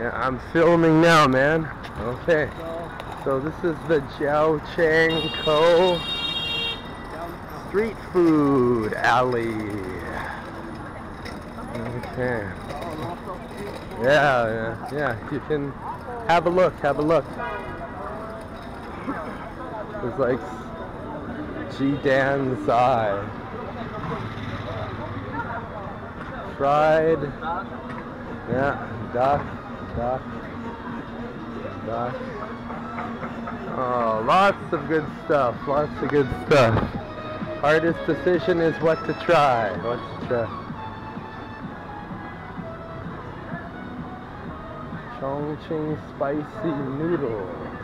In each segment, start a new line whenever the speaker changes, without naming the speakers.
Yeah, I'm filming now, man. Okay. So this is the Jiao Chang Kou Street Food Alley. Okay. Yeah, yeah, yeah. You can have a look, have a look. It's like Jidan Zai. Fried. Yeah, duck, Oh, lots of good stuff, lots of good stuff. Hardest decision is what to try, what to try. Chongqing spicy noodles.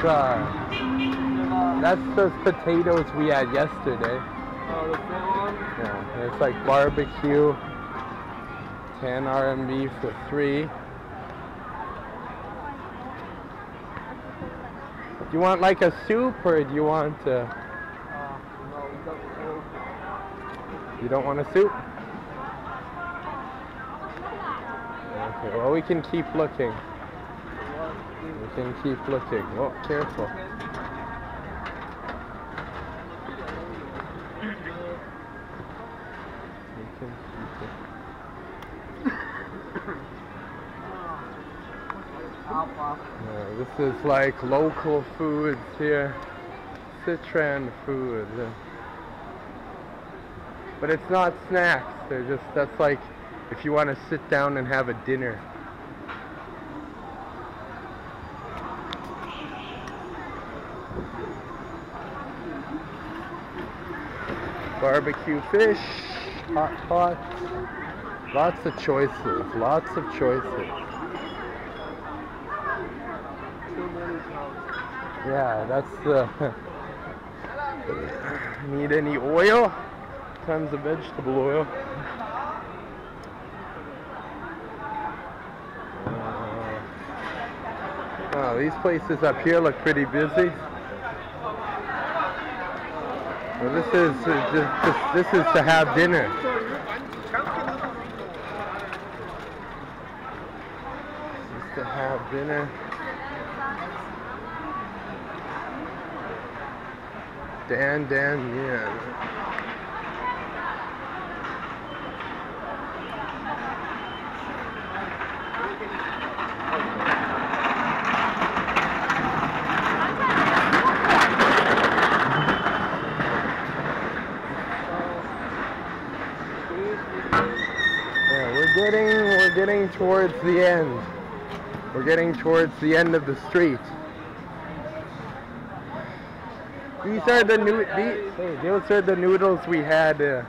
Try? That's those potatoes we had yesterday. Yeah, it's like barbecue, 10 RMB for three. Do you want like a soup or do you want uh You don't want a soup? Okay, well we can keep looking. Can keep looking. Oh, careful. Yeah, this is like local foods here. Sichuan food. But it's not snacks. They're just, that's like if you want to sit down and have a dinner. Barbecue fish, hot pot. Lots of choices, lots of choices. Yeah, that's the. Need any oil? Tons of vegetable oil. Uh, oh, these places up here look pretty busy. Well, this is just, just this is to have dinner. This is to have dinner. Dan Dan. Yeah, we're getting we're getting towards the end. We're getting towards the end of the street. These are the new these, those are the noodles we had uh,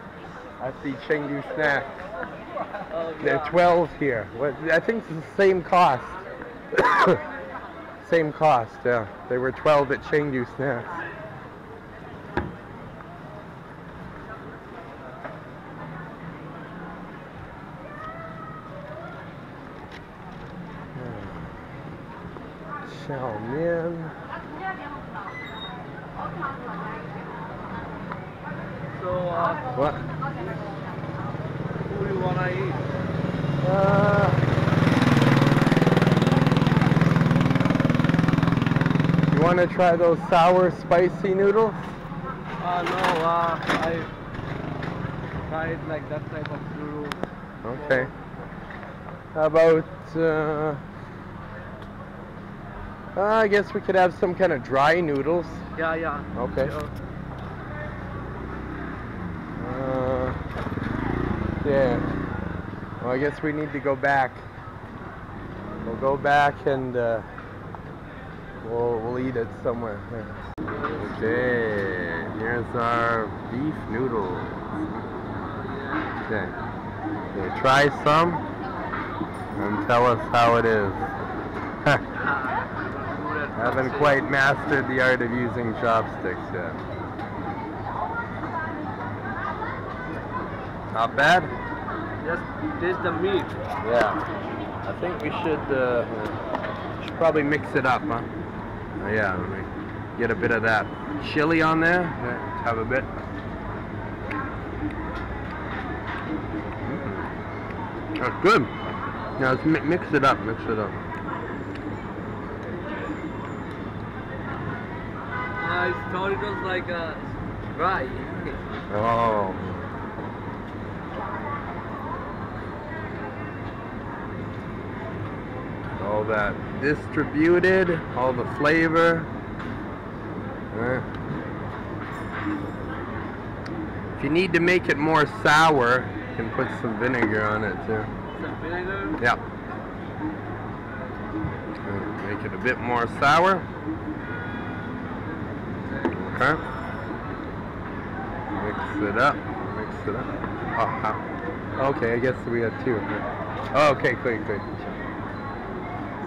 at the Chengdu snack. They're 12 here. I think it's the same cost. same cost, yeah. They were 12 at Chengdu snacks. Xiaomian.
So, uh,
What?
who do you wanna eat?
Uh, you want to try those sour spicy noodles?
Uh, no, uh, I tried like that type of noodles.
Okay. How about, uh, uh, I guess we could have some kind of dry noodles.
Yeah, yeah.
Okay. Uh, yeah. Well, I guess we need to go back. We'll go back and uh, we'll we'll eat it somewhere. Okay, here's our beef noodles. Okay. Okay, try some and tell us how it is. Haven't quite mastered the art of using chopsticks yet. Not bad?
Just taste the meat.
Yeah. I think we should, uh, should probably mix it up, huh? Oh, yeah, let me get a bit of that chili on there. Yeah, have a bit. Mm. That's good. Now let's mi- mix it up, mix it up.
Thought it was like a dry.
Oh. All that distributed, all the flavor. Uh. If you need to make it more sour, you can put some vinegar on it too.
Some vinegar.
Yeah. Uh, Make it a bit more sour. Okay. Mix it up. Mix it up. Oh, how- okay, I guess we had two. Oh, okay, quick, quick.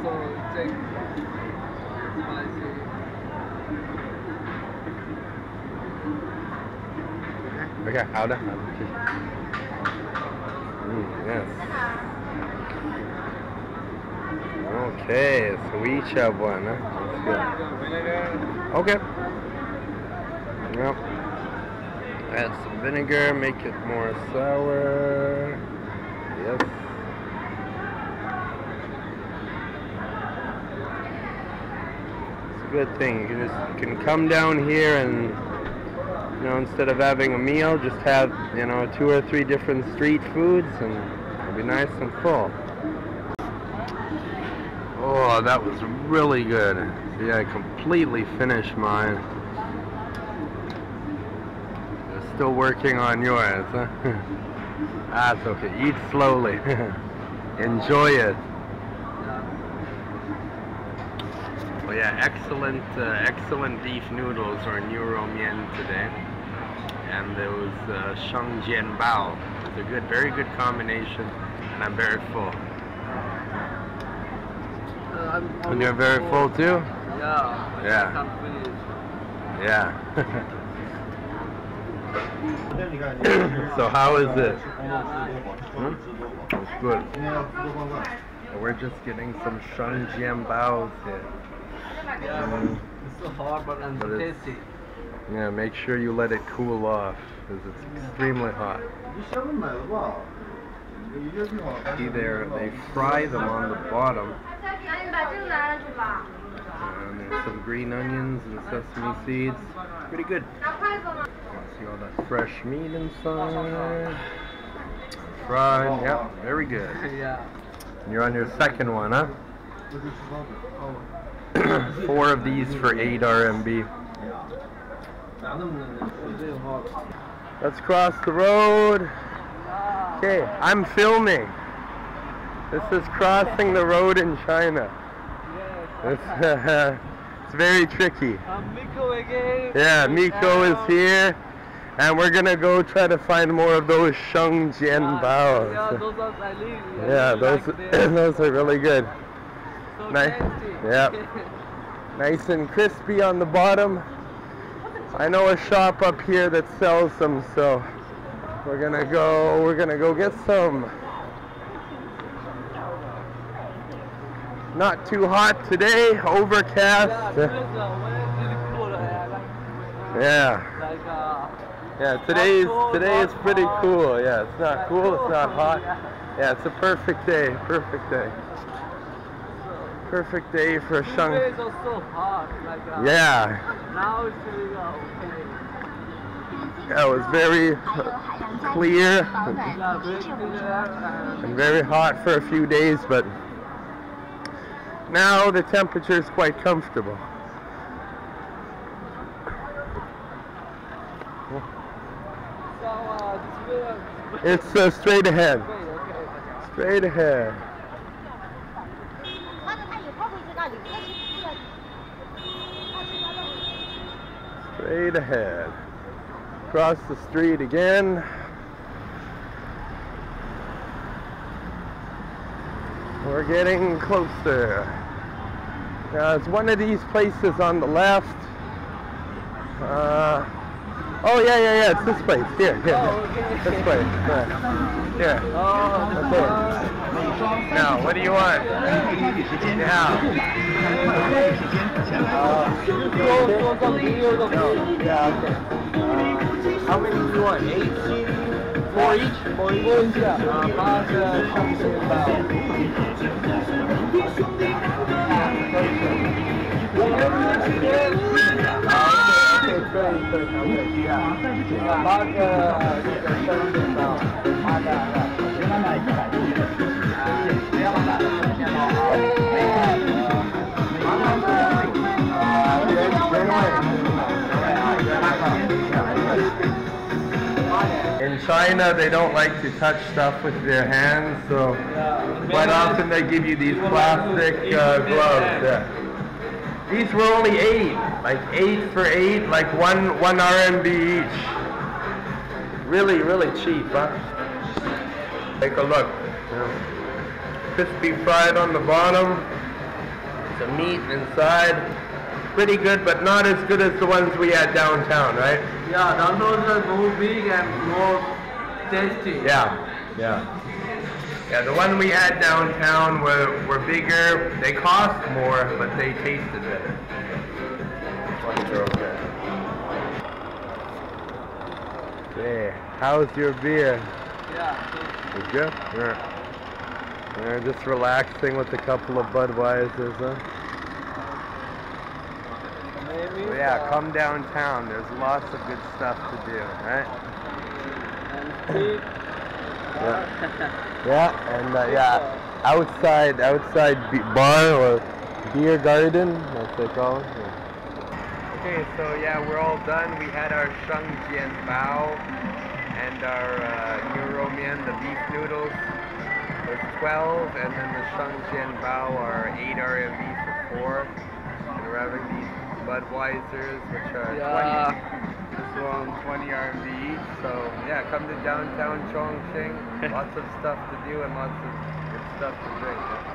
So take spicy.
Okay, how to? Mm, yes. Okay, so we each have one, huh? Good. Okay. Yep. Add some vinegar, make it more sour. Yes. It's a good thing. You can just you can come down here and you know instead of having a meal, just have you know two or three different street foods and it'll be nice and full. Oh, that was really good. See, I completely finished mine. You're still working on yours, huh? That's okay. Eat slowly. Enjoy it. Well, yeah, excellent, uh, excellent beef noodles or niu rou mian today, and those uh, sheng jian bao. It's a good, very good combination, and I'm very full.
Uh, I'm
And you're very full too.
Yeah.
Yeah.
I can't finish.
Yeah. so how is it? Hmm? It's good. So we're just getting some sheng jian baos here.
Yeah, but
Mm.
it's so hot but and
But it's-
tasty.
Yeah, make sure you let it cool off because it's extremely hot. See there, they fry them on the bottom. And there's some green onions and sesame seeds. Pretty good. See all that fresh meat inside. Fried, yep, very good.
yeah.
And you're on your second one, huh? Four of these for 8 RMB.
It's very hot.
Let's cross the road. Okay, I'm filming. This is crossing the road in China. It's, it's very tricky.
I'm Miko again.
Yeah, Miko is here. And we're gonna go try to find more of those Sheng Jian
Yeah,
Baos.
those are
Yeah, those
like
those are really good.
so
nice. Yep. Nice and crispy on the bottom. I know a shop up here that sells them, so we're gonna go. We're gonna go get some. Not too hot today.
yeah,
Overcast.
because, uh, when it's really cool, I like,
Yeah. Yeah. Today's
cool,
today is pretty
hot.
cool. Yeah. It's not cool. It's not hot.
Yeah.
It's a perfect day. Perfect day. Perfect day for a
Two
sheng.
days are so hot, like uh,
Yeah.
now it's really okay.
Yeah, it was very clear
and
very hot for a few days, but now the temperature is quite comfortable.
so uh, this way, uh,
it's uh, straight ahead. Straight ahead. Straight ahead. Cross the street again. We're getting closer. Now it's one of these places on the left. Uh, Oh yeah, yeah, yeah. It's this place. Here, here.
Oh, okay.
This place. Here. Here.
Oh,
That's it. Now, what do you want? Yeah.
you show, show some videos of this.
Yeah. Okay. how many do you want? Eight.
Four each? Four each, yeah. Uh, pass uh, about.
In China, they don't like to touch stuff with their hands, so quite often they give you these plastic uh, gloves. Yeah. These were only eight, like eight for eight, like one one RMB each. Really, really cheap, huh? Take a look. Yeah. Crispy fried on the bottom, some meat inside. Pretty good, but not as good as the ones we had downtown, right?
Yeah, those are more big and more tasty.
Yeah, yeah. Yeah, the one we had downtown were, were bigger. They cost more, but they tasted better. This ones are okay. Yeah, how's your beer?
Yeah.
It's good? Yeah. Yeah, just relaxing with a couple of Budweisers, huh?
Maybe.
Well, yeah, uh, come downtown. There's lots of good stuff to do, right? Yeah. yeah, and uh, yeah, outside outside bar or beer garden, as they call it. Yeah. Okay, so yeah, we're all done. We had our sheng jian bao and our uh, niu rou mian, the beef noodles. Was 12, and then the sheng jian bao are 8 RMB for 4. And we're having these Budweisers, which are
yeah.
20 around 20 RMB. each. So yeah, come to downtown Chongqing. lots of stuff to do and lots of good stuff to drink.